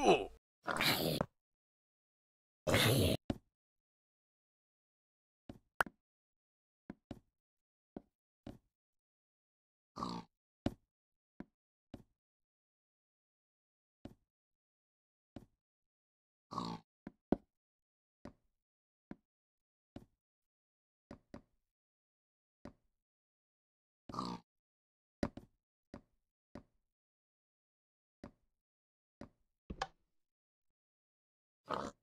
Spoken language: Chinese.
Oh. Ugh.